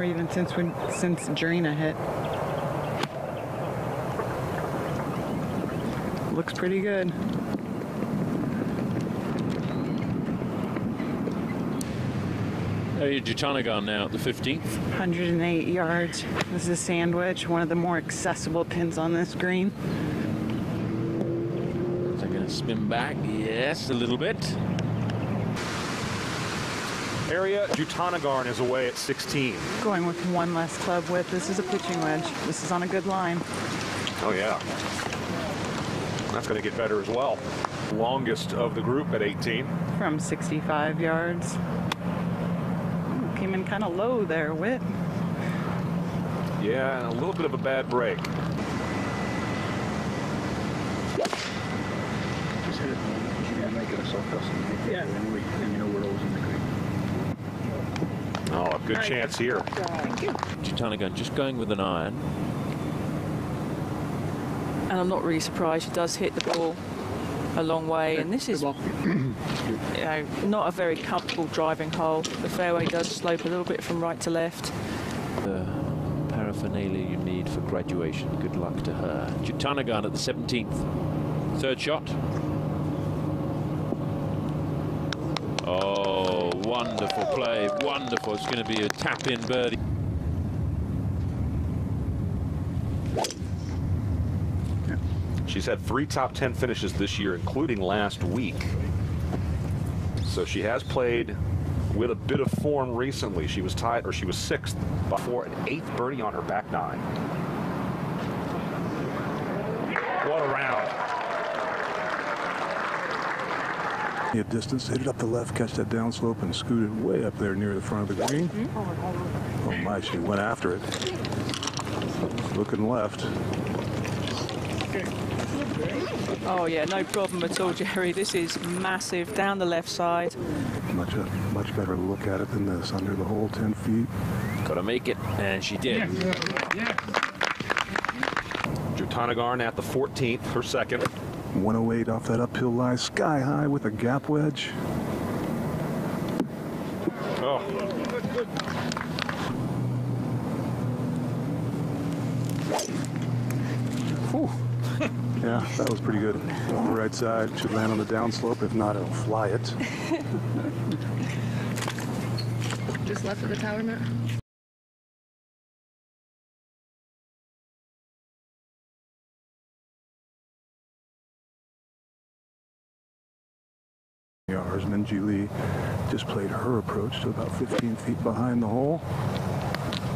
Or even since when since Jarena hit. Looks pretty good. Hey, Jutanugarn now at the 15th. 108 yards. This is Sandwich, one of the more accessible pins on this green. Is that going to spin back? Yes, a little bit. Ariya Jutanugarn is away at 16. Going with one less club width. This is a pitching wedge. This is on a good line. Oh, yeah. That's going to get better as well. Longest of the group at 18. From 65 yards. Ooh, came in kind of low there, Whit. Yeah, and a little bit of a bad break. Just hit it. Yeah, make it a soft dust. Yeah. Anyway, then you know where those in the green. A good chance here. Jutanugarn just going with an iron. And I'm not really surprised she does hit the ball a long way. And this is, you know, not a very comfortable driving hole. The fairway does slope a little bit from right to left. The paraphernalia you need for graduation. Good luck to her. Jutanugarn at the 17th. Third shot. Oh, wonderful play. Wonderful. It's going to be a tap-in birdie. She's had three top 10 finishes this year, including last week. So she has played with a bit of form recently. She was tied, or she was sixth before an eighth birdie on her back nine. What a round. At distance, hit it up the left, catch that downslope, and scoot it way up there near the front of the green. Oh my, she went after it. Looking left. Oh, yeah, no problem at all, Jerry. This is massive down the left side. Much a much better look at it than this. Under the hole, 10 feet. Got to make it, and she did. Jutanugarn at the 14th, her second. 108 off that uphill lie, sky high with a gap wedge. Oh, Yeah, that was pretty good. Off the right side, should land on the downslope. If not, it'll fly it. Just left of the tower mat. Yards. Minjee Lee just played her approach to about 15 feet behind the hole.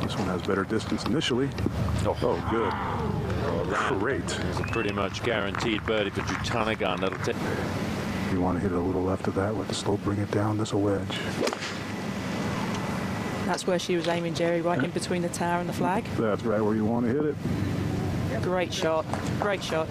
This one has better distance initially. Oh, good. Oh, great. It's a pretty much guaranteed birdie for Jutanugarn. That'll take. You want to hit it a little left of that, let the slope bring it down. This a wedge. That's where she was aiming, Jerry, right in between the tower and the flag. That's right where you want to hit it. Great shot. Great shot.